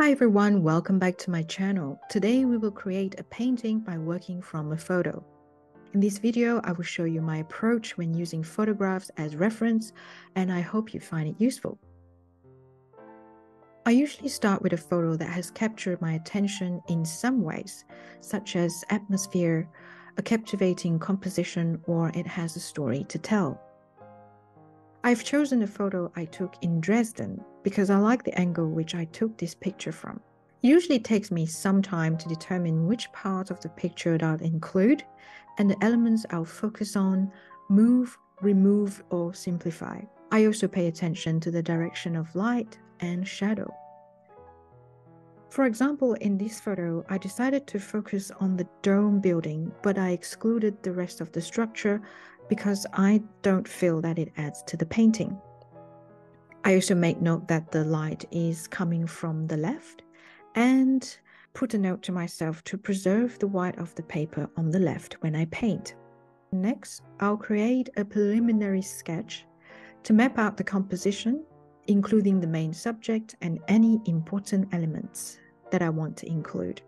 Hi everyone, welcome back to my channel. Today we will create a painting by working from a photo. In this video, I will show you my approach when using photographs as reference and I hope you find it useful. I usually start with a photo that has captured my attention in some ways, such as atmosphere, a captivating composition, or it has a story to tell. I've chosen a photo I took in Dresden because I like the angle which I took this picture from. Usually takes me some time to determine which part of the picture I'll include and the elements I'll focus on, move, remove, or simplify. I also pay attention to the direction of light and shadow. For example, in this photo, I decided to focus on the dome building, but I excluded the rest of the structure because I don't feel that it adds to the painting. I also make note that the light is coming from the left and put a note to myself to preserve the white of the paper on the left when I paint. Next, I'll create a preliminary sketch to map out the composition, including the main subject and any important elements that I want to include.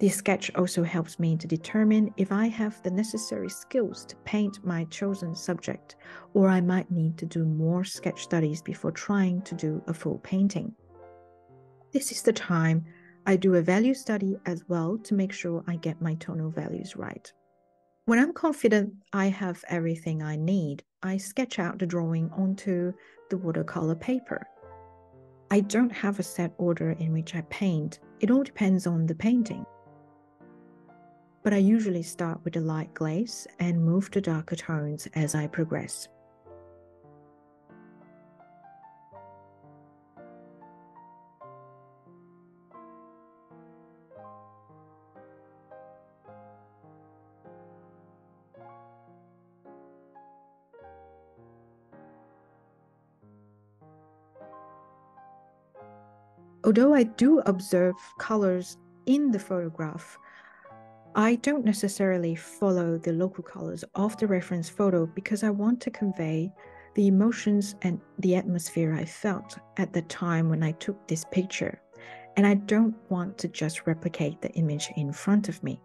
This sketch also helps me to determine if I have the necessary skills to paint my chosen subject, or I might need to do more sketch studies before trying to do a full painting. This is the time I do a value study as well to make sure I get my tonal values right. When I'm confident I have everything I need, I sketch out the drawing onto the watercolor paper. I don't have a set order in which I paint, it all depends on the painting but I usually start with a light glaze and move to darker tones as I progress. Although I do observe colors in the photograph, I don't necessarily follow the local colors of the reference photo because I want to convey the emotions and the atmosphere I felt at the time when I took this picture. And I don't want to just replicate the image in front of me.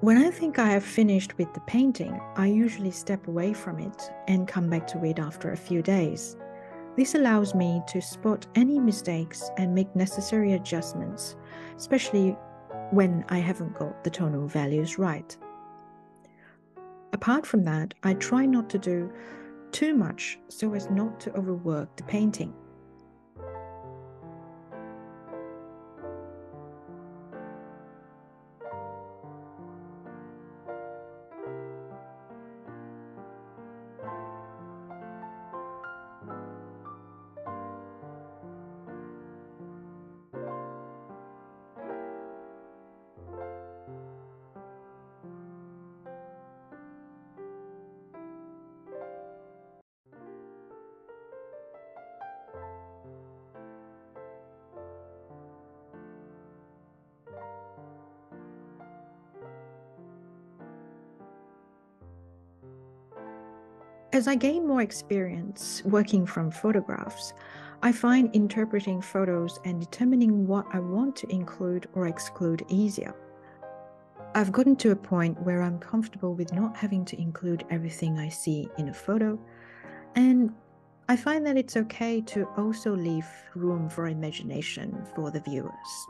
When I think I have finished with the painting, I usually step away from it and come back to it after a few days. This allows me to spot any mistakes and make necessary adjustments, especially when I haven't got the tonal values right. Apart from that, I try not to do too much so as not to overwork the painting. As I gain more experience working from photographs, I find interpreting photos and determining what I want to include or exclude easier. I've gotten to a point where I'm comfortable with not having to include everything I see in a photo, and I find that it's okay to also leave room for imagination for the viewers.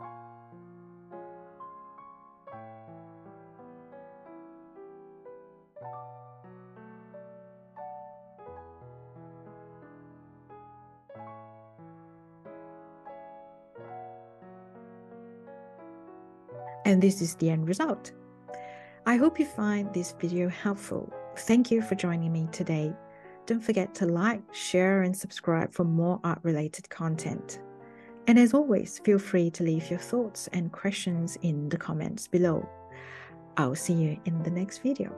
And this is the end result. I hope you find this video helpful. Thank you for joining me today. Don't forget to like, share, and subscribe for more art related content. And as always, feel free to leave your thoughts and questions in the comments below. I'll see you in the next video.